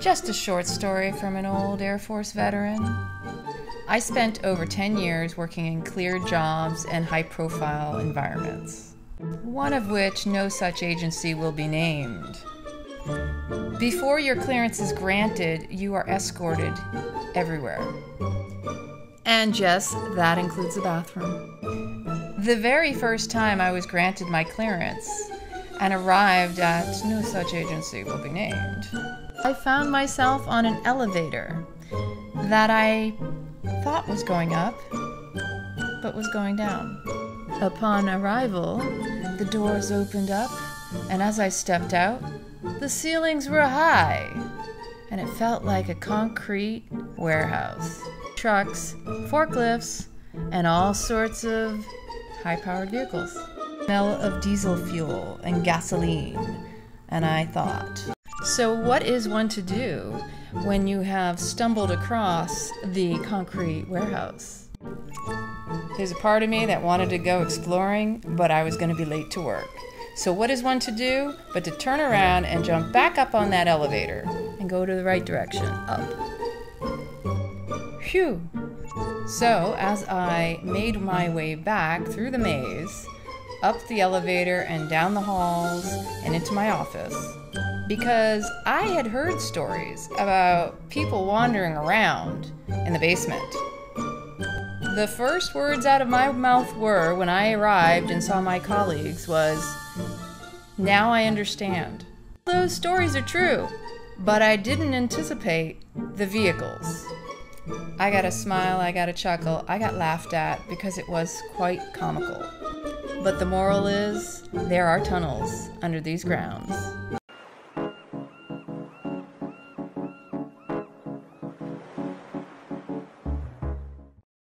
Just a short story from an old Air Force veteran. I spent over 10 years working in cleared jobs and high profile environments, one of which no such agency will be named. Before your clearance is granted, you are escorted everywhere. And yes, that includes the bathroom. The very first time I was granted my clearance and arrived at no such agency will be named, I found myself on an elevator that I thought was going up, but was going down. Upon arrival, the doors opened up, and as I stepped out, the ceilings were high, and it felt like a concrete warehouse. Trucks, forklifts, and all sorts of high powered vehicles. Smell of diesel fuel and gasoline. And I thought, so what is one to do when you have stumbled across the concrete warehouse? There's a part of me that wanted to go exploring, but I was going to be late to work. So, what is one to do but to turn around and jump back up on that elevator and go to the right direction, up? Phew! So, as I made my way back through the maze, up the elevator and down the halls and into my office, because I had heard stories about people wandering around in the basement. The first words out of my mouth were, when I arrived and saw my colleagues, was, Now I understand. Those stories are true, but I didn't anticipate the vehicles. I got a smile, I got a chuckle, I got laughed at because it was quite comical. But the moral is there are tunnels under these grounds.